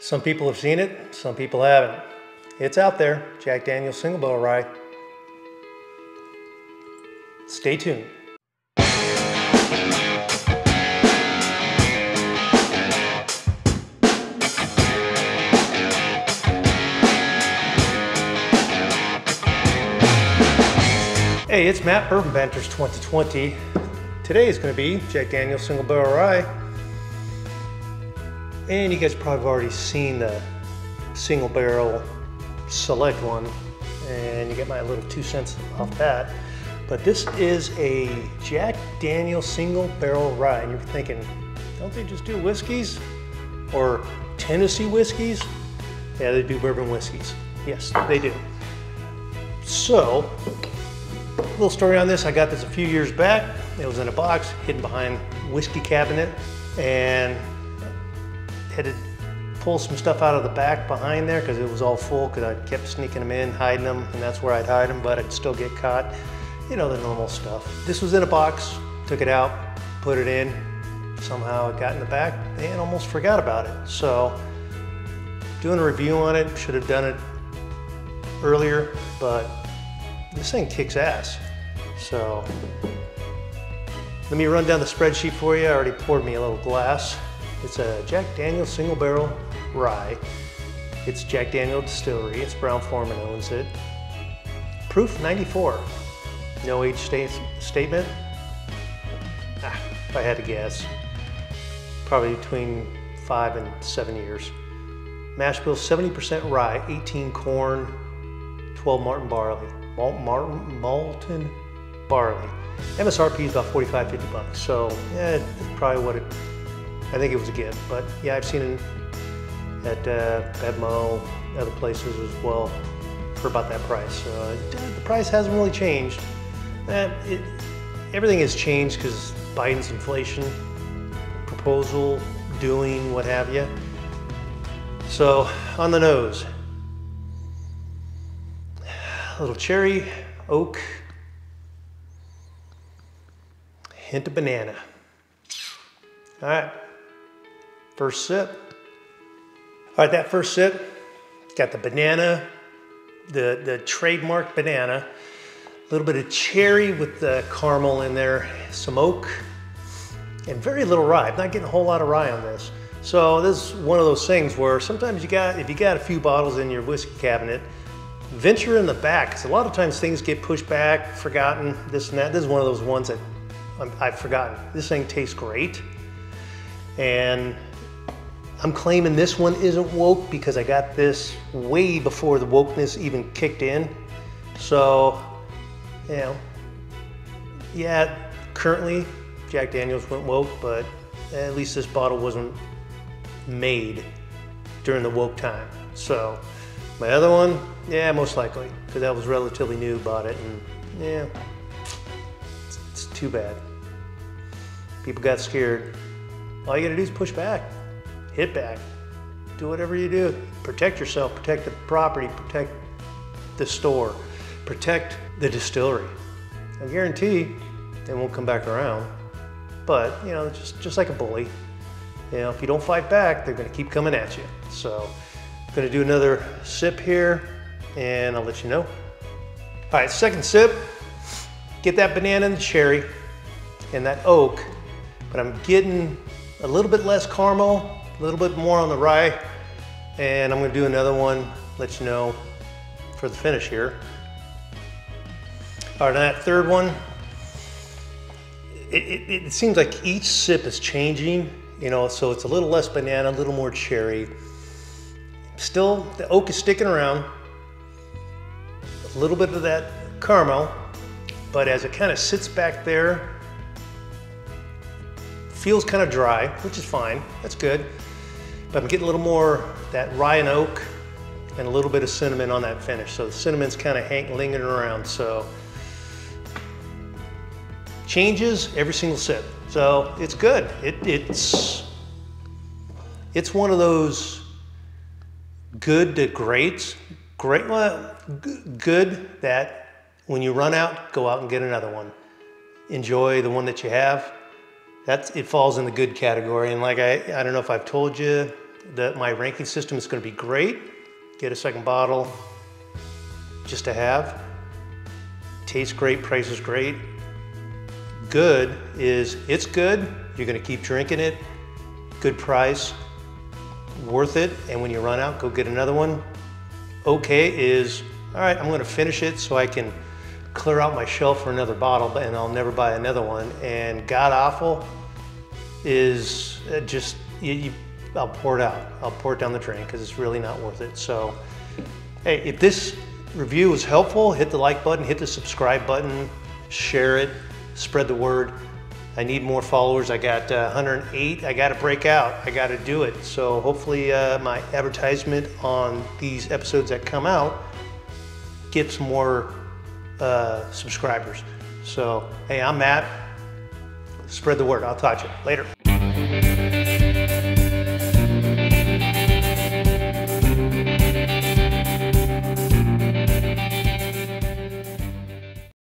Some people have seen it, some people haven't. It's out there, Jack Daniel's Single Barrel Rye. Stay tuned. Hey, it's Matt Bourbon Banters 2020. Today is going to be Jack Daniel's Single Barrel Rye. And you guys probably have already seen the single barrel select one and you get my little two cents off that. But this is a Jack Daniel single barrel rye. And you're thinking, don't they just do whiskeys? Or Tennessee whiskeys? Yeah, they do bourbon whiskeys. Yes, they do. So, little story on this. I got this a few years back. It was in a box hidden behind whiskey cabinet and had to pull some stuff out of the back behind there because it was all full because I kept sneaking them in, hiding them, and that's where I'd hide them, but I'd still get caught. You know, the normal stuff. This was in a box, took it out, put it in. Somehow it got in the back and almost forgot about it. So doing a review on it, should have done it earlier, but this thing kicks ass. So let me run down the spreadsheet for you. I already poured me a little glass. It's a Jack Daniel's single barrel rye. It's Jack Daniel Distillery. It's Brown Forman owns it. Proof 94. No age statement. Ah, if I had to guess, probably between five and seven years. Mash bill 70% rye, 18 corn, 12 Martin barley. Malt, Martin, malton barley. MSRP is about 45, 50 bucks. So yeah, probably what it I think it was a gift, but yeah, I've seen it at uh, BevMo, other places as well for about that price. Uh, the price hasn't really changed. Eh, it, everything has changed because Biden's inflation proposal, doing, what have you. So on the nose, a little cherry, oak, hint of banana. All right. First sip. All right, that first sip, got the banana, the, the trademark banana, a little bit of cherry with the caramel in there, some oak, and very little rye. I'm not getting a whole lot of rye on this. So this is one of those things where sometimes you got, if you got a few bottles in your whiskey cabinet, venture in the back, because a lot of times things get pushed back, forgotten, this and that. This is one of those ones that I've forgotten. This thing tastes great. And I'm claiming this one isn't woke because I got this way before the wokeness even kicked in. So, you know, yeah, currently Jack Daniels went woke, but at least this bottle wasn't made during the woke time. So, my other one, yeah, most likely, because that was relatively new, bought it, and yeah, it's, it's too bad. People got scared. All you gotta do is push back hit back, do whatever you do. Protect yourself, protect the property, protect the store, protect the distillery. I guarantee they won't come back around. But, you know, just, just like a bully, you know, if you don't fight back, they're gonna keep coming at you. So, I'm gonna do another sip here and I'll let you know. All right, second sip, get that banana and the cherry and that oak, but I'm getting a little bit less caramel a little bit more on the rye, and I'm gonna do another one, let you know for the finish here. All right, on that third one, it, it, it, seems like each sip is changing, you know, so it's a little less banana, a little more cherry. Still, the oak is sticking around, a little bit of that caramel, but as it kind of sits back there, feels kind of dry, which is fine, that's good. But I'm getting a little more that rye and oak and a little bit of cinnamon on that finish. So the cinnamon's kind of hang, lingering around. So changes every single sip. So it's good. It, it's, it's one of those good to greats. Great, well, good that when you run out, go out and get another one. Enjoy the one that you have that's it falls in the good category. And like I, I don't know if I've told you that my ranking system is going to be great. Get a second bottle just to have. Tastes great, price is great. Good is it's good. You're going to keep drinking it. Good price, worth it. And when you run out, go get another one. Okay is all right. I'm going to finish it so I can clear out my shelf for another bottle, and I'll never buy another one. And god awful is uh, just you, you, I'll pour it out. I'll pour it down the drain because it's really not worth it. So, hey, if this review was helpful, hit the like button, hit the subscribe button, share it, spread the word. I need more followers. I got uh, 108. I got to break out. I got to do it. So hopefully uh, my advertisement on these episodes that come out gets more uh, subscribers. So, hey, I'm Matt. Spread the word. I'll talk to you later. Bye.